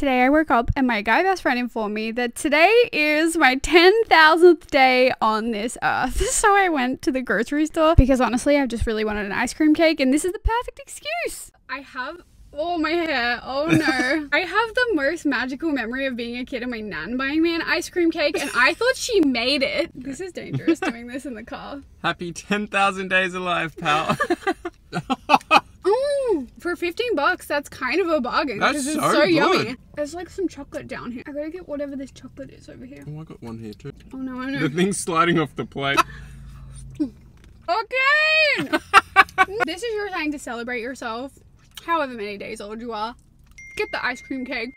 Today I woke up and my guy best friend informed me that today is my 10,000th day on this earth. So I went to the grocery store because honestly I just really wanted an ice cream cake and this is the perfect excuse. I have Oh, my hair. Oh, no. I have the most magical memory of being a kid and my nan buying me an ice cream cake, and I thought she made it. This is dangerous doing this in the car. Happy 10,000 days alive, pal. For 15 bucks, that's kind of a bargain. That's so so good. yummy. There's like some chocolate down here. I gotta get whatever this chocolate is over here. oh, I got one here too. Oh, no, I know. The thing's sliding off the plate. Okay! this is your time to celebrate yourself, however many days old you are. Get the ice cream cake.